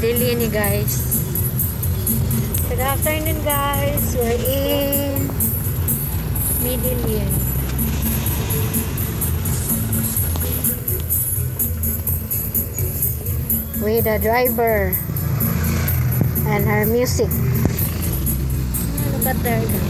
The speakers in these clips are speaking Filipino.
Medellin ni guys. Good afternoon guys. We're in Medellin. With the driver and her music. Look at there.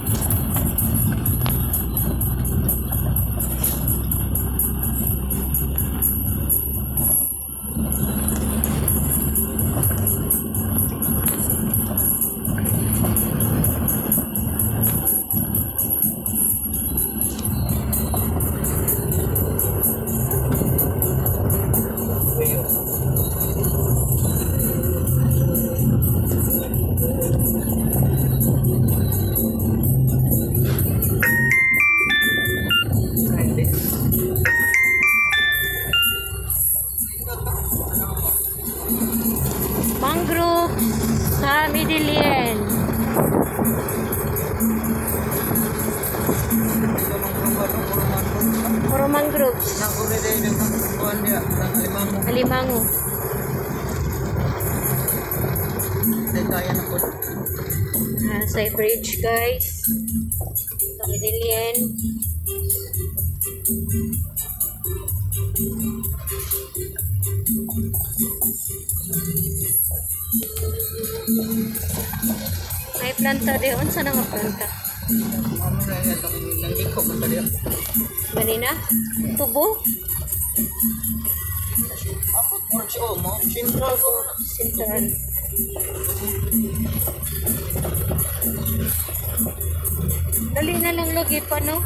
sa Medellin. Puro mangroves. Alimango. Nasa bridge guys. Sa Medellin. May planta doon. Saan ang planta? Ganina? Tubo? Sintral. Dali na lang lagi pa, no?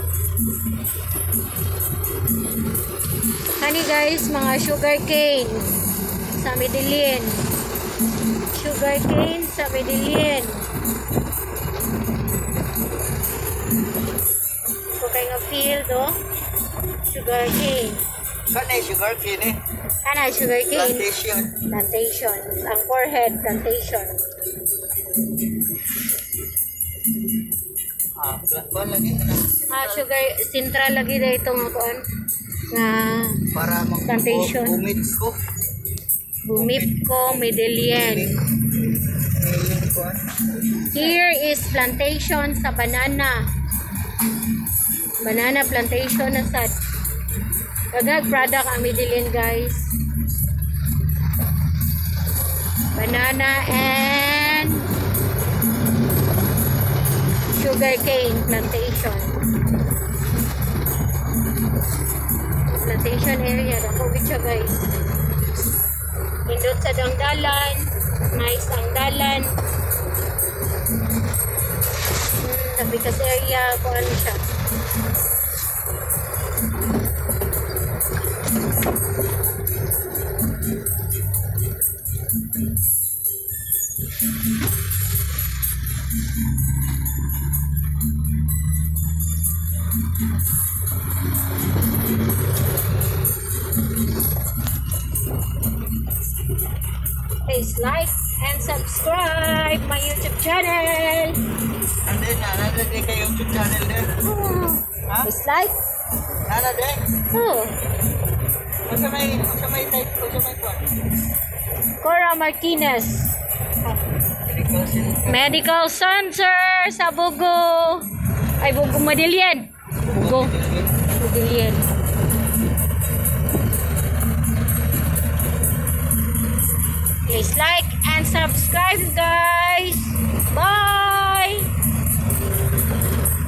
Honey guys, mga sugar cane sa Medellin. Sugar cane sa Medellin. Ito kayo nga field, oh. Sugar cane. Kanay sugar cane eh. Ano, sugar cane? Plantation. Plantation. Ang forehead plantation. Ah, lagi na. Ah, sugar, central lagi na itong kuan nga Para mag Plantation. bumit ko. Bumip ko Medellin. Here is plantation sa banana. Banana plantation na sad. Kagag product ang Medellin guys. Banana and sugarcane plantation. Plantation area. Dako siya guys. Indot sa dangdalan. Nice ang dalan. Hmm, Sabi kasi area kung ano siya. Please like and subscribe my YouTube channel. And then, nana din kayong YouTube channel din. Oh, Ha? please like. Nana din. Oh, Kung sa may, kung sa may type, kung sa may kuwan. Cora Martinez. Medical Center sa Bugo. Ay, Bugo Madilian. Bugo. Madilian. Like and subscribe guys.